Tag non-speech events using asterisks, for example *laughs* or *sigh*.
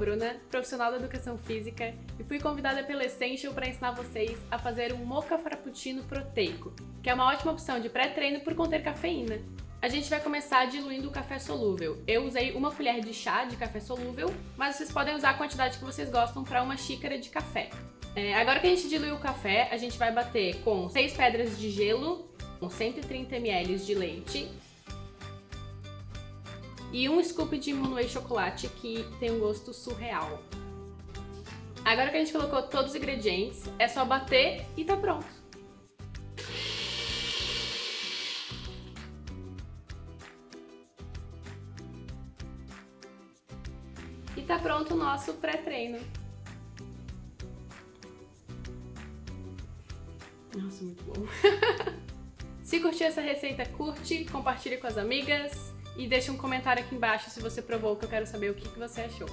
Bruna, profissional da educação física, e fui convidada pela Essential para ensinar vocês a fazer um mocha frappuccino proteico, que é uma ótima opção de pré-treino por conter cafeína. A gente vai começar diluindo o café solúvel. Eu usei uma colher de chá de café solúvel, mas vocês podem usar a quantidade que vocês gostam para uma xícara de café. É, agora que a gente diluiu o café, a gente vai bater com 6 pedras de gelo, com 130 ml de leite, e um scoop de Moonway chocolate que tem um gosto surreal. Agora que a gente colocou todos os ingredientes, é só bater e tá pronto. E tá pronto o nosso pré-treino. Nossa, muito bom. *laughs* Se curtiu essa receita, curte, compartilhe com as amigas e deixe um comentário aqui embaixo se você provou, que eu quero saber o que, que você achou.